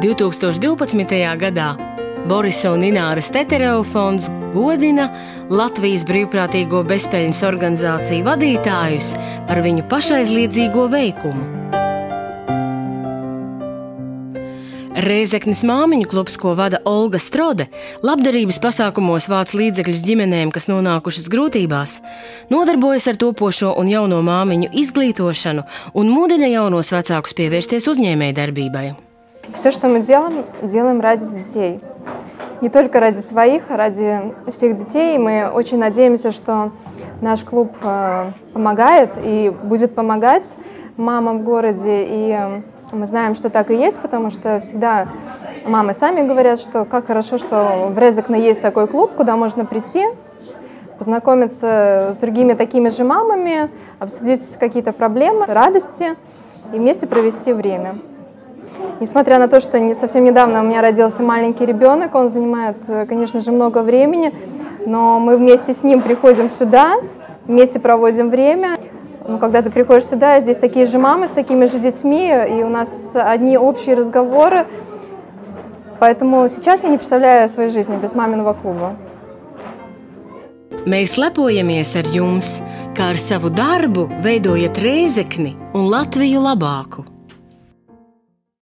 2012. gadā Borisa un Ināras Tetereva fonds godina Latvijas brīvprātīgo bezpeļņas organizāciju vadītājus par viņu pašaizliedzīgo veikumu. Reizeknas māmiņu klubs, ko vada Olga Strode, labdarības pasākumos vāc līdzekļus ģimenēm, kas nonākušas grūtībās, nodarbojas ar topošo un jauno māmiņu izglītošanu un mudina jaunos vecākus pievērsties uzņēmējdarbībai. Все, что мы делаем, делаем ради детей. Не только ради своих, а ради всех детей. Мы очень надеемся, что наш клуб э, помогает и будет помогать мамам в городе. И э, мы знаем, что так и есть, потому что всегда мамы сами говорят, что как хорошо, что в Резекне есть такой клуб, куда можно прийти, познакомиться с другими такими же мамами, обсудить какие-то проблемы, радости и вместе провести время. Несмотря на то, что совсем недавно у меня родился маленький ребенок, он занимает, э, конечно же, много времени, но мы вместе с ним приходим сюда, вместе проводим время. Ну, когда ты приходишь сюда, здесь такие же мамы с такими же детьми, и у нас одни общие разговоры. Поэтому сейчас я не представляю своей жизни без маминого клуба. Mēs lepojamies ar jums, kā ar savu darbu veidojat Rēzekni un Latviju labāku.